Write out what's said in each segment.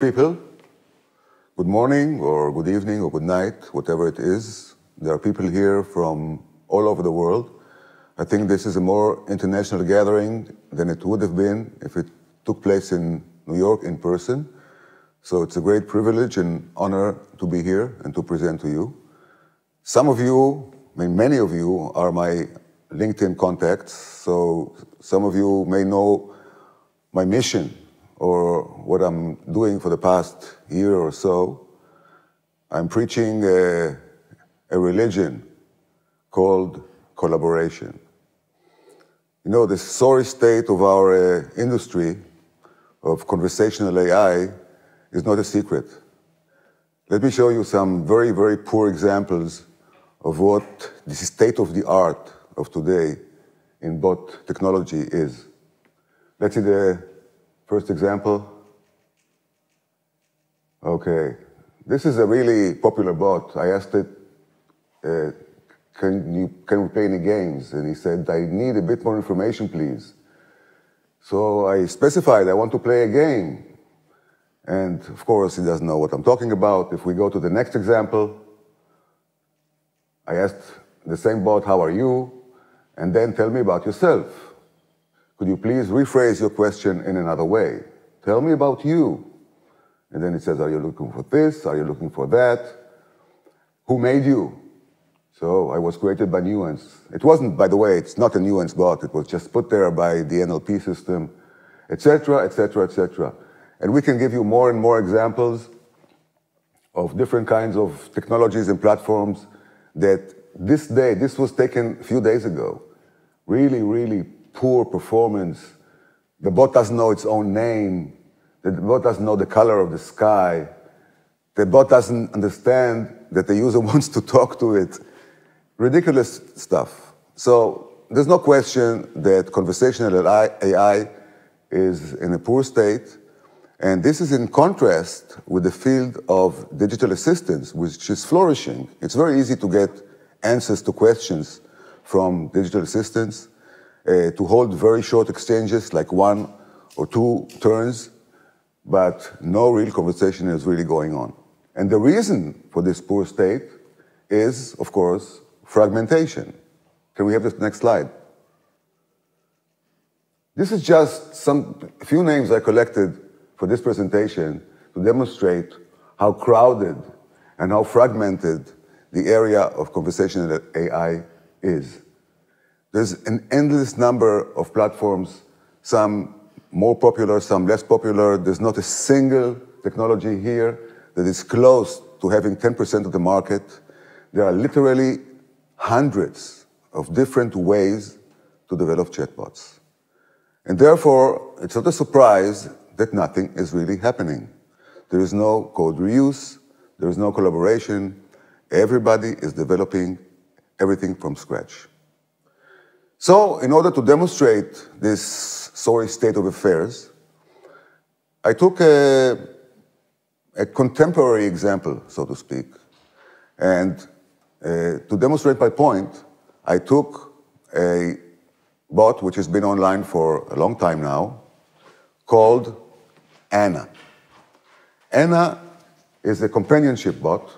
people. Good morning, or good evening, or good night, whatever it is. There are people here from all over the world. I think this is a more international gathering than it would have been if it took place in New York in person. So it's a great privilege and honor to be here and to present to you. Some of you, I mean, many of you are my LinkedIn contacts, so some of you may know my mission or what I'm doing for the past year or so. I'm preaching a, a religion called collaboration. You know, the sorry state of our uh, industry of conversational AI is not a secret. Let me show you some very, very poor examples of what the state of the art of today in bot technology is. Let's see the first example. Okay, this is a really popular bot. I asked it, uh, can, you, can we play any games? And he said, I need a bit more information, please. So I specified I want to play a game. And of course, he doesn't know what I'm talking about. If we go to the next example, I asked the same bot, how are you? And then tell me about yourself. Could you please rephrase your question in another way? Tell me about you. And then it says, are you looking for this? Are you looking for that? Who made you? So I was created by Nuance. It wasn't, by the way, it's not a Nuance bot. It was just put there by the NLP system, etc., etc., etc. And we can give you more and more examples of different kinds of technologies and platforms that this day, this was taken a few days ago, really, really poor performance. The bot doesn't know its own name. The bot doesn't know the color of the sky. The bot doesn't understand that the user wants to talk to it. Ridiculous stuff. So there's no question that conversational AI is in a poor state. And this is in contrast with the field of digital assistance, which is flourishing. It's very easy to get answers to questions from digital assistants, uh, to hold very short exchanges, like one or two turns, but no real conversation is really going on. And the reason for this poor state is, of course, fragmentation. Can we have this next slide? This is just some few names I collected for this presentation to demonstrate how crowded and how fragmented the area of conversational AI is. There's an endless number of platforms, some more popular, some less popular. There's not a single technology here that is close to having 10% of the market. There are literally hundreds of different ways to develop chatbots. And therefore, it's not a surprise that nothing is really happening. There is no code reuse, there is no collaboration. Everybody is developing everything from scratch. So, in order to demonstrate this sorry state of affairs, I took a, a contemporary example, so to speak. And uh, to demonstrate my point, I took a bot which has been online for a long time now, called Anna. Anna is a companionship bot.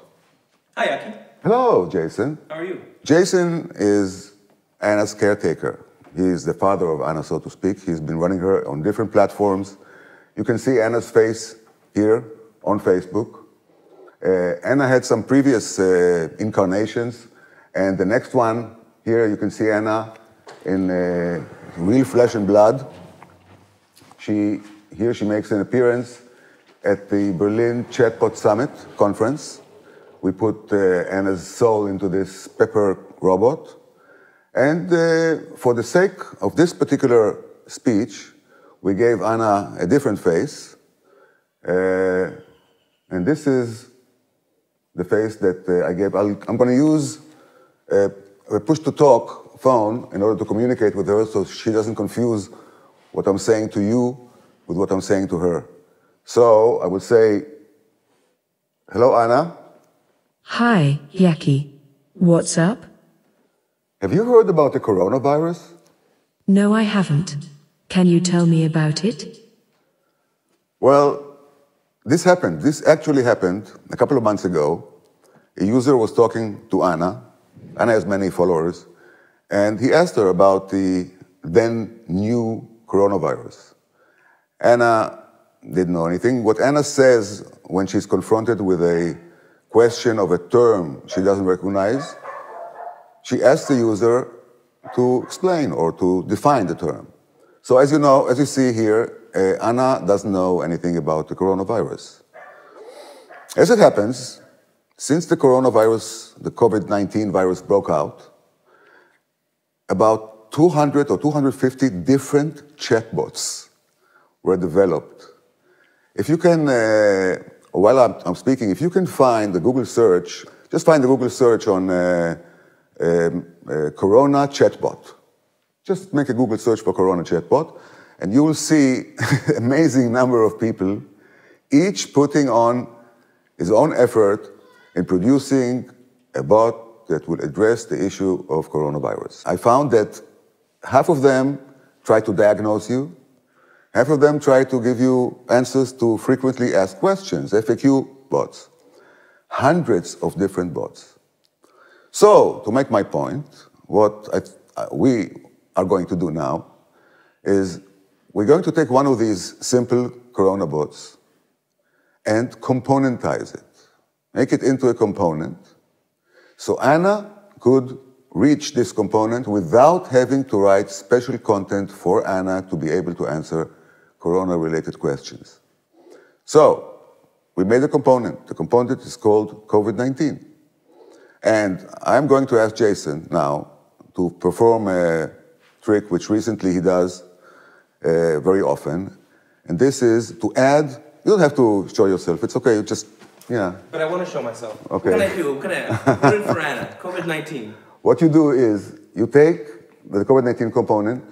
Hi, Yaki. Hello, Jason. How are you? Jason is Anna's caretaker. He is the father of Anna, so to speak. He's been running her on different platforms. You can see Anna's face here on Facebook. Uh, Anna had some previous uh, incarnations, and the next one here you can see Anna in uh, real flesh and blood. She here she makes an appearance at the Berlin Chatbot Summit conference. We put uh, Anna's soul into this pepper robot. And uh, for the sake of this particular speech, we gave Anna a different face. Uh, and this is the face that uh, I gave. i am going to use a, a push to talk phone in order to communicate with her so she doesn't confuse what I'm saying to you with what I'm saying to her. So I would say, hello, Anna. Hi, Yaki. What's up? Have you heard about the coronavirus? No, I haven't. Can you tell me about it? Well, this happened. This actually happened a couple of months ago. A user was talking to Anna. Anna has many followers. And he asked her about the then new coronavirus. Anna didn't know anything. What Anna says when she's confronted with a question of a term she doesn't recognize, she asks the user to explain or to define the term. So as you know, as you see here, uh, Anna doesn't know anything about the coronavirus. As it happens, since the coronavirus, the COVID-19 virus broke out, about 200 or 250 different chatbots were developed. If you can, uh, while I'm, I'm, speaking, if you can find the Google search, just find the Google search on uh, um, uh, Corona chatbot. Just make a Google search for Corona chatbot, and you will see amazing number of people, each putting on his own effort in producing a bot that will address the issue of coronavirus. I found that half of them try to diagnose you, half of them try to give you answers to frequently asked questions, FAQ bots, hundreds of different bots. So, to make my point, what I, uh, we are going to do now is we're going to take one of these simple Corona bots and componentize it, make it into a component. So Anna could reach this component without having to write special content for Anna to be able to answer Corona-related questions. So we made a component. The component is called COVID-19. And I'm going to ask Jason now to perform a trick which recently he does uh, very often. And this is to add, you don't have to show yourself, it's okay, you just, yeah. But I want to show myself. Okay. What can I do? What can I put in for Anna? COVID 19. What you do is you take the COVID 19 component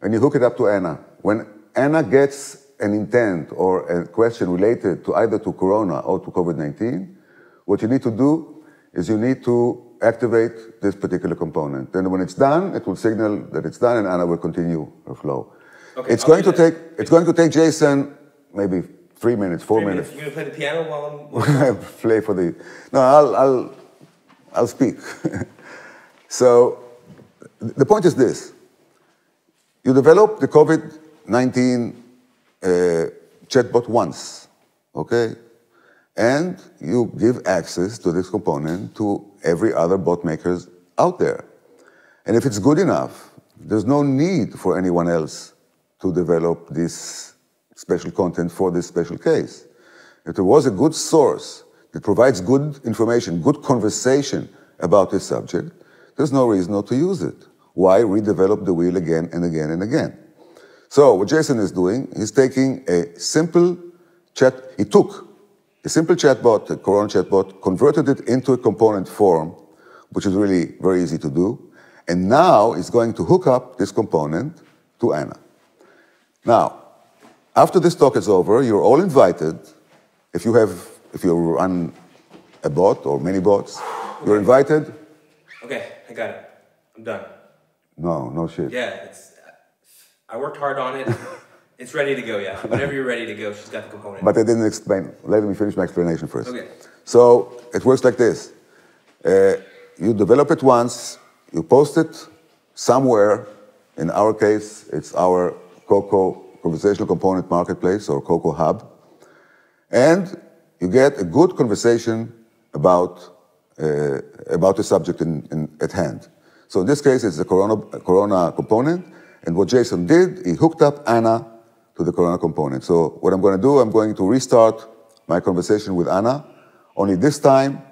and you hook it up to Anna. When Anna gets an intent or a question related to either to Corona or to COVID 19, what you need to do is you need to activate this particular component. Then when it's done, it will signal that it's done and Anna will continue her flow. Okay, it's I'll going to take it's going to take Jason maybe three minutes, four three minutes. minutes. You're gonna play the piano while I'm play for the No, I'll I'll I'll speak. so the point is this. You develop the COVID-19 uh, chatbot once, okay? And you give access to this component to every other bot makers out there. And if it's good enough, there's no need for anyone else to develop this special content for this special case. If there was a good source that provides good information, good conversation about this subject, there's no reason not to use it. Why redevelop the wheel again and again and again? So what Jason is doing, he's taking a simple chat, he took a simple chatbot, a Corona chatbot, converted it into a component form, which is really very easy to do. And now it's going to hook up this component to Anna. Now, after this talk is over, you're all invited. If you have, if you run a bot or many bots, you're invited. Okay, I got it. I'm done. No, no shit. Yeah, it's. I worked hard on it. It's ready to go, yeah. Whenever you're ready to go, she's got the component. But I didn't explain. Let me finish my explanation first. Okay. So it works like this. Uh, you develop it once, you post it somewhere. In our case, it's our Coco Conversational Component Marketplace or Coco Hub. And you get a good conversation about, uh, about the subject in, in, at hand. So in this case, it's the Corona, Corona component. And what Jason did, he hooked up Anna to the Corona component. So what I'm going to do, I'm going to restart my conversation with Anna, only this time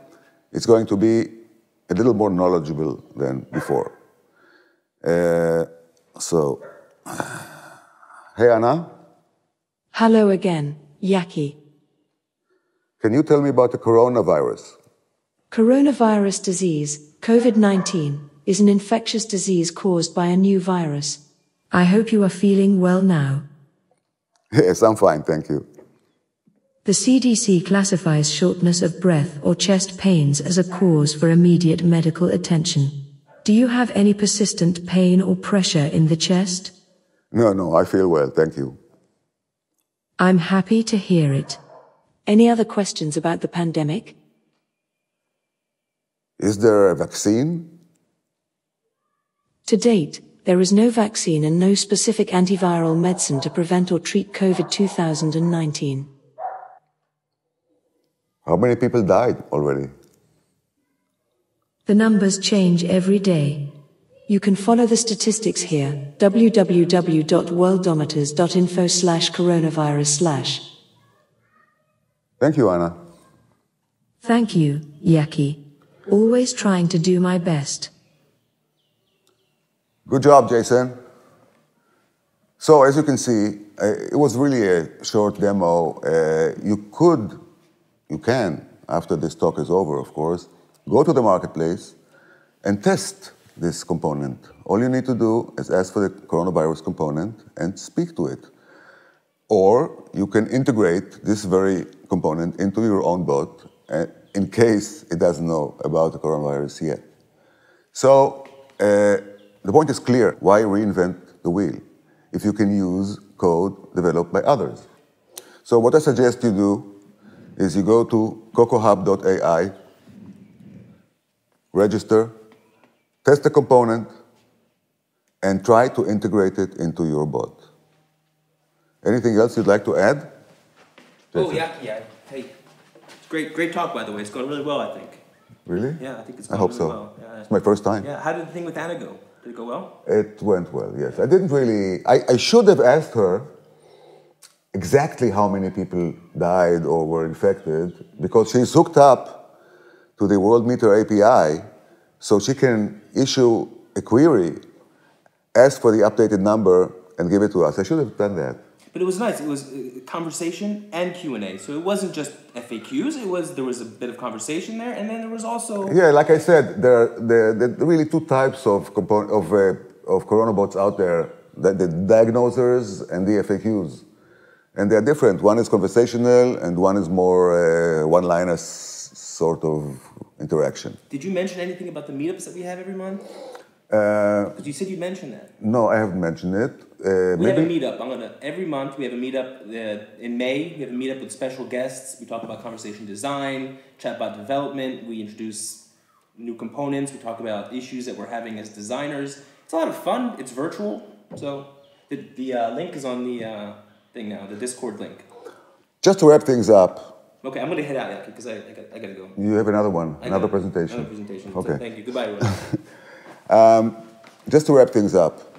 it's going to be a little more knowledgeable than before. Uh, so, hey Anna. Hello again, Yaki. Can you tell me about the coronavirus? Coronavirus disease, COVID 19, is an infectious disease caused by a new virus. I hope you are feeling well now. Yes, I'm fine, thank you. The CDC classifies shortness of breath or chest pains as a cause for immediate medical attention. Do you have any persistent pain or pressure in the chest? No, no, I feel well, thank you. I'm happy to hear it. Any other questions about the pandemic? Is there a vaccine? To date, there is no vaccine and no specific antiviral medicine to prevent or treat COVID 2019. How many people died already? The numbers change every day. You can follow the statistics here www.worldometers.info slash coronavirus slash. Thank you, Anna. Thank you, Yaki. Always trying to do my best. Good job, Jason. So, as you can see, uh, it was really a short demo. Uh, you could, you can, after this talk is over, of course, go to the marketplace and test this component. All you need to do is ask for the coronavirus component and speak to it. Or you can integrate this very component into your own bot uh, in case it doesn't know about the coronavirus yet. So uh, the point is clear. Why reinvent the wheel if you can use code developed by others? So what I suggest you do is you go to cocohub.ai, register, test the component, and try to integrate it into your bot. Anything else you'd like to add? Oh yeah, yeah. Hey, it's great, great talk by the way. It's going really well, I think. Really? Yeah, I think it's I hope really so. well. Yeah. It's my first time. Yeah. How did the thing with Anna go? Did it go well? It went well, yes. I didn't really, I, I should have asked her exactly how many people died or were infected because she's hooked up to the Worldometer API so she can issue a query, ask for the updated number, and give it to us. I should have done that. But it was nice. It was uh, conversation and Q and A. So it wasn't just FAQs. It was there was a bit of conversation there, and then there was also Yeah, like I said, there are, there, there are really two types of component of uh, of coronabots out there: the, the diagnosers and the FAQs, and they are different. One is conversational, and one is more uh, one-liner sort of interaction. Did you mention anything about the meetups that we have every month? Uh, Because you said you mentioned that. no, I haven't mentioned it. Uh, We have a meetup. I'm gonna every month we have a meetup. Uh, in May we have a meetup with special guests. We talk about conversation design, chatbot development. We introduce new components. We talk about issues that we're having as designers. It's a lot of fun. It's virtual, so the the uh, link is on the uh, thing now. The Discord link. just to wrap things up, Okay, I'm gonna head out because I, I, got, I gotta go. you have another one, I another presentation. Another presentation. Okay. So thank you. Goodbye, everyone. Just to wrap things up,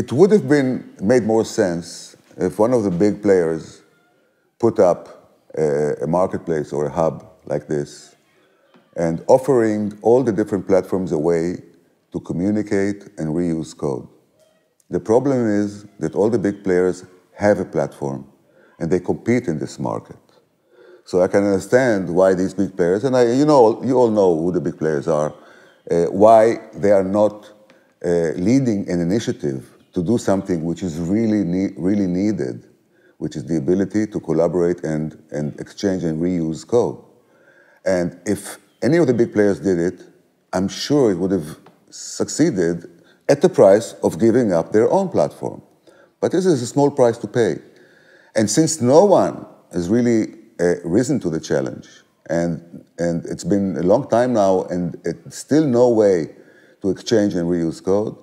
it would have been made more sense if one of the big players put up a, a marketplace or a hub like this and offering all the different platforms a way to communicate and reuse code. The problem is that all the big players have a platform and they compete in this market. So I can understand why these big players, and I, you know, you all know who the big players are, uh, why they are not uh, leading an initiative to do something which is really, ne- really needed, which is the ability to collaborate and, and exchange and reuse code. And if any of the big players did it, I'm sure it would have succeeded at the price of giving up their own platform. But this is a small price to pay. And since no one has really uh, risen to the challenge, and, and it's been a long time now, and it's still no way to exchange and reuse code,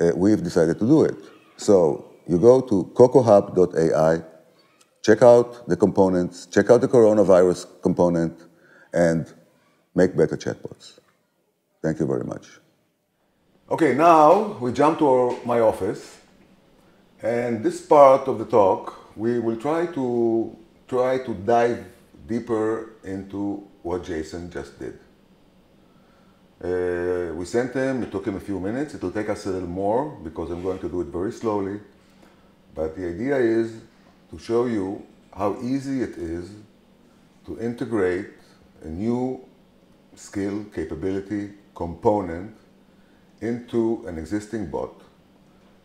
uh, we've decided to do it. So you go to cocohub.ai, check out the components, check out the coronavirus component, and make better chatbots. Thank you very much. Okay, now we jump to our, my office, and this part of the talk we will try to try to dive deeper into what Jason just did. Uh, we sent him, it took him a few minutes. It will take us a little more because I'm going to do it very slowly. But the idea is to show you how easy it is to integrate a new skill, capability, component into an existing bot.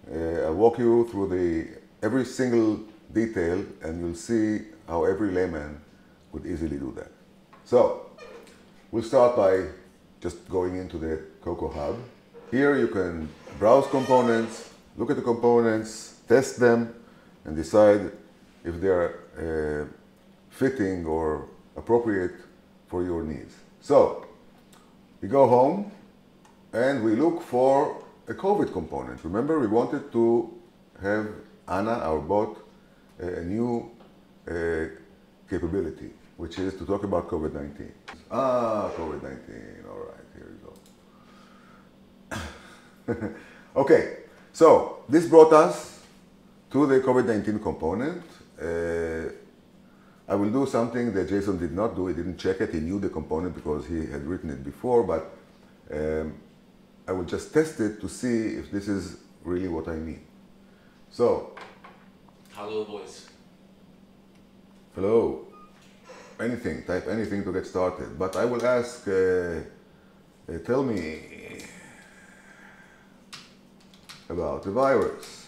Uh, I'll walk you through the every single detail and you'll see how every layman could easily do that. So, we'll start by just going into the Coco Hub. Here you can browse components, look at the components, test them, and decide if they're uh, fitting or appropriate for your needs. So we go home and we look for a COVID component. Remember, we wanted to have Anna, our bot, a new uh, capability, which is to talk about COVID-19. Ah, COVID-19, all right, here we go. okay, so this brought us to the COVID-19 component. Uh, I will do something that Jason did not do. He didn't check it. He knew the component because he had written it before, but um, I will just test it to see if this is really what I mean. So, hello voice. Hello. Anything, type anything to get started. But I will ask, uh, uh, tell me about the virus.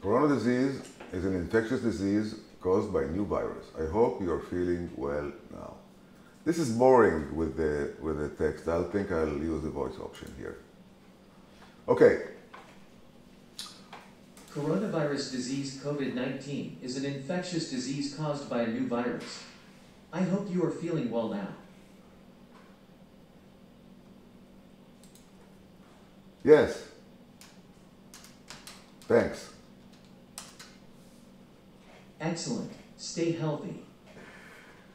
Corona disease is an infectious disease caused by new virus. I hope you are feeling well now. This is boring with the, with the text. I think I'll use the voice option here. Okay. Coronavirus disease COVID-19 is an infectious disease caused by a new virus. I hope you are feeling well now. Yes. Thanks. Excellent. Stay healthy.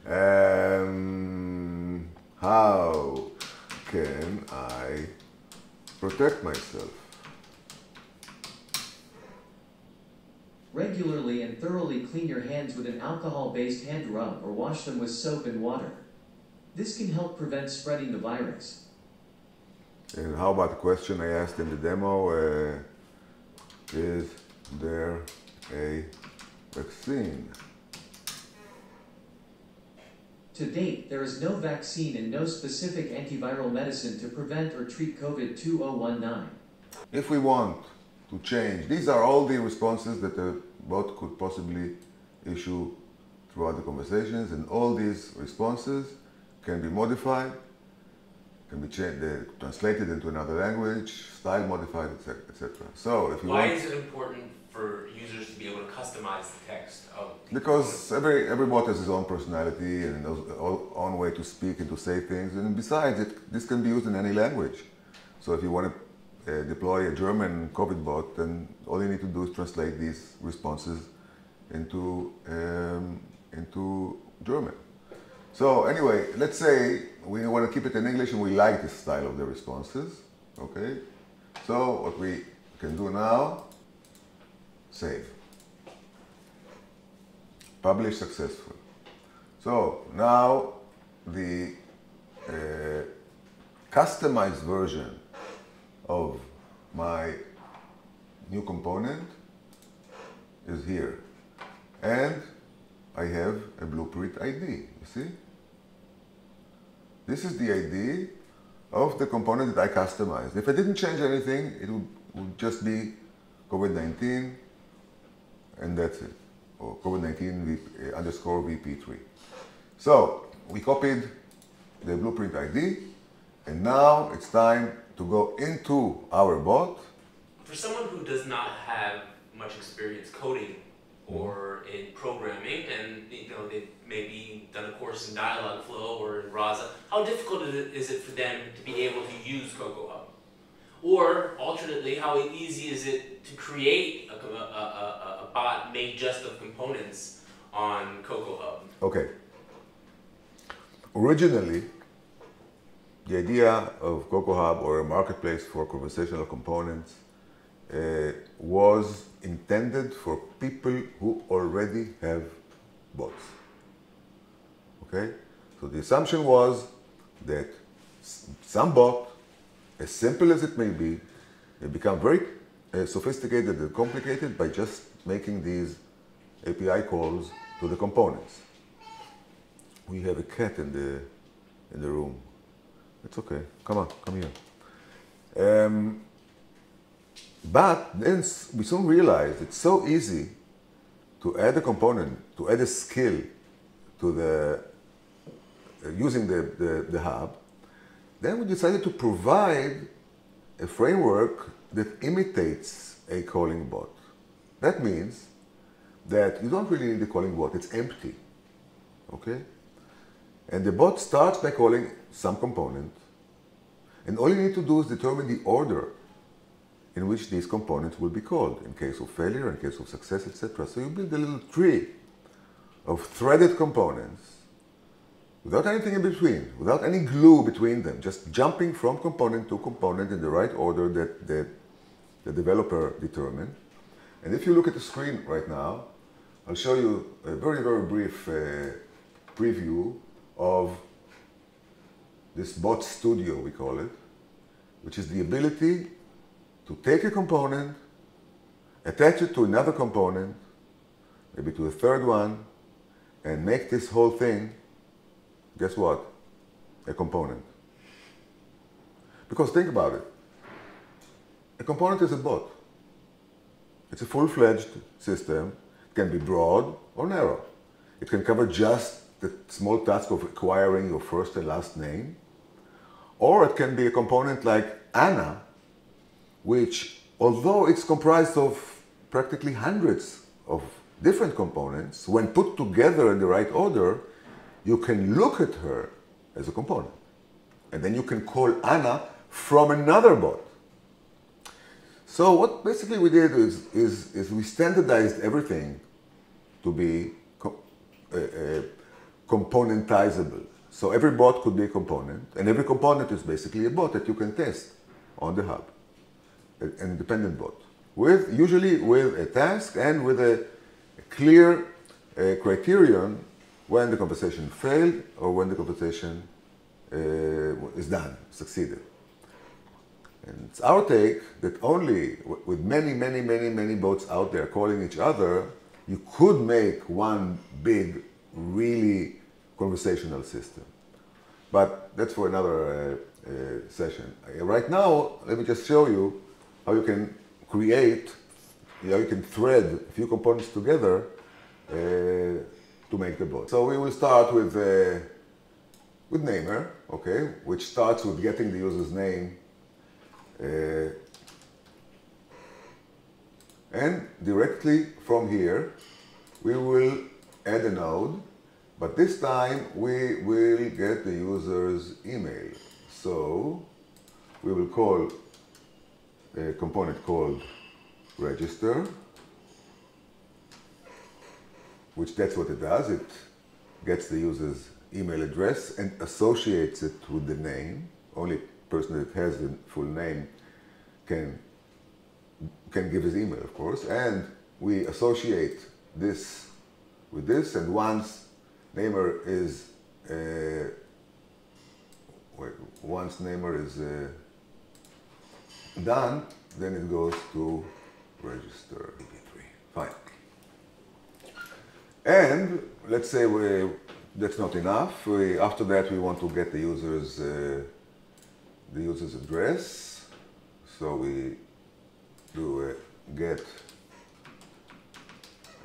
Um, how can I protect myself? Regularly and thoroughly clean your hands with an alcohol-based hand rub or wash them with soap and water. This can help prevent spreading the virus. And how about the question I asked in the demo? Uh, is there a vaccine? To date, there is no vaccine and no specific antiviral medicine to prevent or treat COVID-2019. If we want to change, these are all the responses that the bot could possibly issue throughout the conversations, and all these responses can be modified, can be changed, translated into another language, style modified, etc. etc. So, if you why want, is it important for users to be able to customize the text of because every every bot has his own personality and his own way to speak and to say things, and besides, it, this can be used in any language. So, if you want to uh, deploy a German COVID bot, then all you need to do is translate these responses into um, into German. So anyway, let's say we want to keep it in English and we like the style of the responses. Okay. So what we can do now, save. Publish successful. So now the uh, customized version of my new component is here. And I have a blueprint ID, you see? This is the ID of the component that I customized. If I didn't change anything, it would, would just be COVID-19 and that's it, or COVID-19 uh, underscore VP3. So we copied the blueprint ID and now it's time to go into our bot. For someone who does not have much experience coding or in programming and you know they've maybe done a course in Dialogflow or in Rasa, how difficult is it, is it for them to be able to use CocoHub? Or alternately, how easy is it to create a, a, a, a bot made just of components on CocoHub? Okay. Originally, the idea of CocoHub or a marketplace for conversational components uh, was intended for people who already have bots. Okay? So the assumption was that some bot, as simple as it may be, may become very uh, sophisticated and complicated by just making these API calls to the components. We have a cat in the in the room. It's okay. Come on, come here. Um, but then we soon realized it's so easy to add a component, to add a skill to the uh, using the, the, the hub. Then we decided to provide a framework that imitates a calling bot. That means that you don't really need a calling bot, it's empty. Okay? And the bot starts by calling some component, and all you need to do is determine the order in which these components will be called in case of failure, in case of success, etc. So you build a little tree of threaded components without anything in between, without any glue between them, just jumping from component to component in the right order that the, the developer determined. And if you look at the screen right now, I'll show you a very, very brief uh, preview of this bot studio, we call it, which is the ability to take a component, attach it to another component, maybe to a third one, and make this whole thing, guess what? A component. Because think about it. A component is a bot. It's a full-fledged system. It can be broad or narrow. It can cover just the small task of acquiring your first and last name. Or it can be a component like Anna, which, although it's comprised of practically hundreds of different components, when put together in the right order, you can look at her as a component. And then you can call Anna from another bot. So what basically we did is, is, is we standardized everything to be uh, uh, componentizable. So every bot could be a component, and every component is basically a bot that you can test on the hub, an independent bot, with usually with a task and with a, a clear uh, criterion when the conversation failed or when the conversation uh, is done, succeeded. And it's our take that only with many, many, many, many bots out there calling each other, you could make one big, really conversational system. But that's for another uh, uh, session. Right now, let me just show you how you can create, how you can thread a few components together uh, to make the bot. So we will start with, uh, with namer, okay, which starts with getting the user's name uh, and directly from here, we will add a node, but this time we will get the user's email. So we will call a component called register, which that's what it does. It gets the user's email address and associates it with the name. Only person that has the full name can, can give his email, of course, and we associate this with this, and once namer is uh, wait, once namer is uh, done, then it goes to register MP3. Fine. And let's say we, that's not enough. We, after that, we want to get the user's uh, the user's address. So we do a get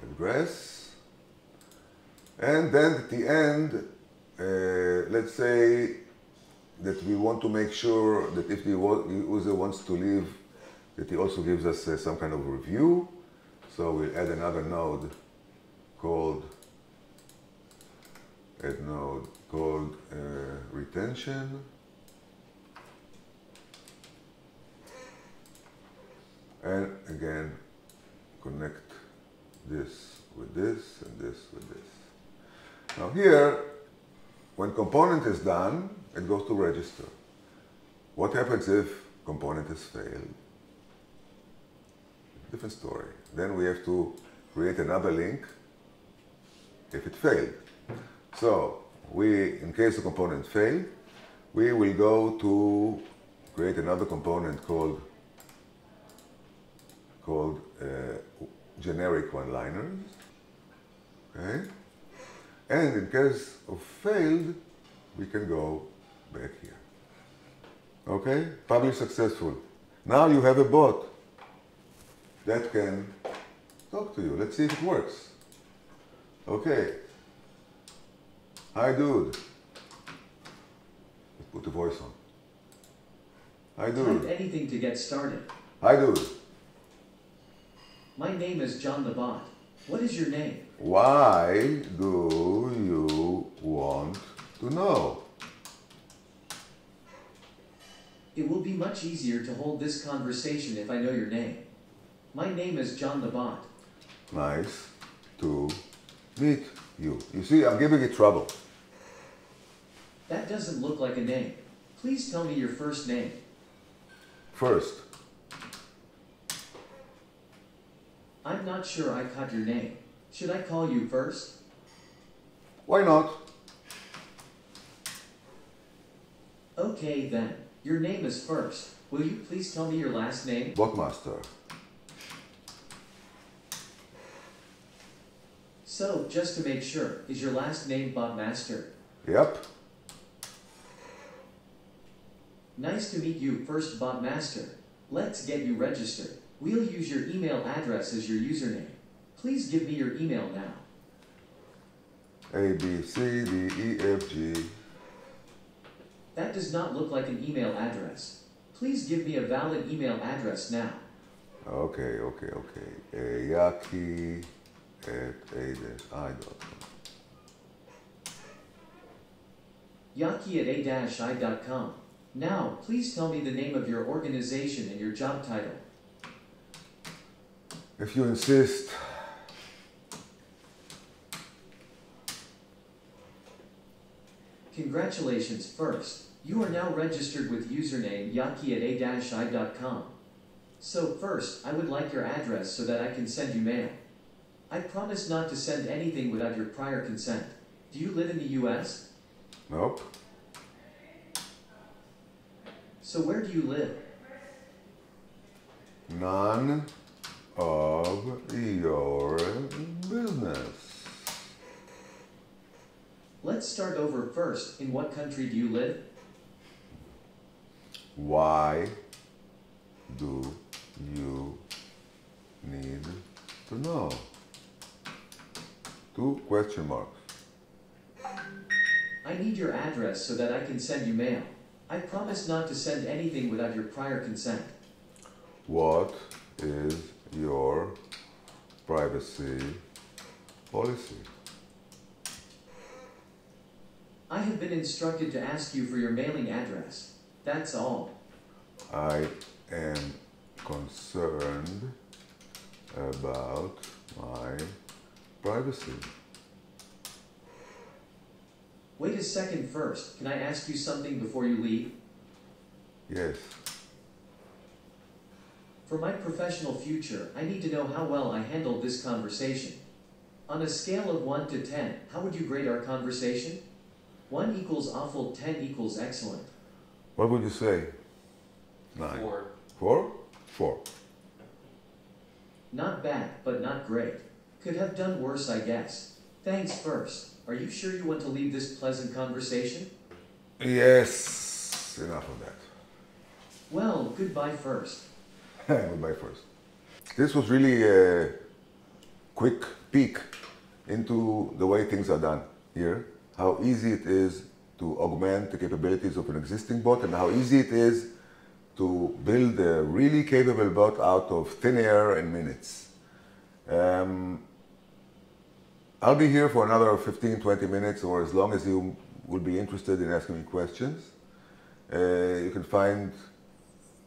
address. And then at the end, uh, let's say that we want to make sure that if the user wants to leave, that he also gives us uh, some kind of review. So we'll add another node called add node called uh, retention. and again connect this with this and this with this. Now here, when component is done, it goes to register. What happens if component has failed? Different story. Then we have to create another link if it failed. So we, in case the component failed, we will go to create another component called called uh, generic one-liners. Okay? And in case of failed, we can go back here. Okay? Publish successful. Now you have a bot that can talk to you. Let's see if it works. Okay. Hi, dude. Let's put the voice on. Hi, I Type do. anything to get started. I do. My name is John the Bot. What is your name? Why do you want to know? It will be much easier to hold this conversation if I know your name. My name is John the Bot. Nice to meet you. You see, I'm giving you trouble. That doesn't look like a name. Please tell me your first name. First, I'm not sure I caught your name. Should I call you first? why not? Okay then. Your name is first. Will you please tell me your last name? Botmaster. So, just to make sure, is your last name Botmaster? Yep. Nice to meet you, first Botmaster. Let's get you registered. We'll use your email address as your username. Please give me your email now. A, B, C, D, E, F, G. That does not look like an email address. Please give me a valid email address now. Okay, okay, okay. Uh, Yaki at a-i.com. Yaki at a-i.com. Now, please tell me the name of your organization and your job title. If you insist, Congratulations first. You are now registered with username yaki at a-i.com. So first, I would like your address so that I can send you mail. I promise not to send anything without your prior consent. Do you live in the US? nope. So where do you live? None of your business. Let's start over first. In what country do you live? Why do you need to know? Two question marks. I need your address so that I can send you mail. I promise not to send anything without your prior consent. What is your privacy policy? I have been instructed to ask you for your mailing address. That's all. I am concerned about my privacy. Wait a second first. Can I ask you something before you leave? Yes, For my professional future, I need to know how well I handled this conversation. On a scale of 1 to 10, how would you grade our conversation? 1 equals awful, 10 equals excellent. what would you say? Nine. Four. Four? Four. Not bad, but not great. Could have done worse, I guess. Thanks first. Are you sure you want to leave this pleasant conversation? Yes, enough of that. Well, goodbye first. Goodbye first. This was really a quick peek into the way things are done here, how easy it is to augment the capabilities of an existing bot, and how easy it is to build a really capable bot out of thin air in minutes. Um, I'll be here for another 15, 20 minutes, or as long as you will be interested in asking me questions. Uh, you can find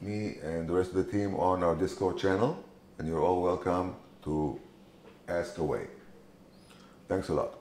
me and the rest of the team on our Discord channel, and you're all welcome to ask away. Thanks a lot.